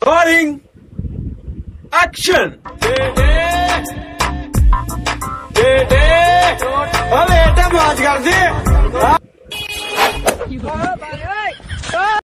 Starting action! अब atom आज कर दे